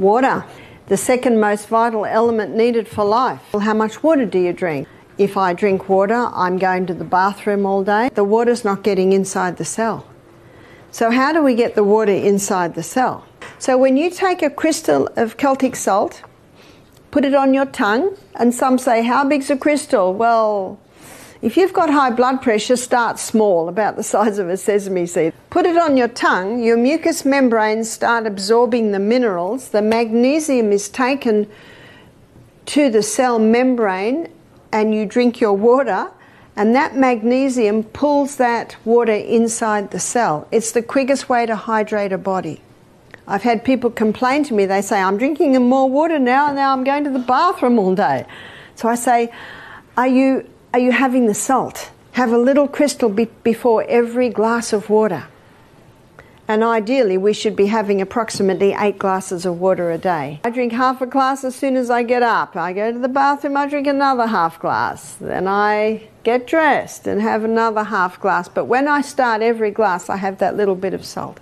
Water, the second most vital element needed for life. Well, how much water do you drink? If I drink water, I'm going to the bathroom all day. The water's not getting inside the cell. So, how do we get the water inside the cell? So, when you take a crystal of Celtic salt, put it on your tongue, and some say, How big's a crystal? Well, if you've got high blood pressure, start small, about the size of a sesame seed. Put it on your tongue, your mucous membranes start absorbing the minerals. The magnesium is taken to the cell membrane, and you drink your water, and that magnesium pulls that water inside the cell. It's the quickest way to hydrate a body. I've had people complain to me, they say, I'm drinking more water now, and now I'm going to the bathroom all day. So I say, Are you are you having the salt? Have a little crystal be- before every glass of water. And ideally, we should be having approximately eight glasses of water a day. I drink half a glass as soon as I get up. I go to the bathroom, I drink another half glass. Then I get dressed and have another half glass. But when I start every glass, I have that little bit of salt.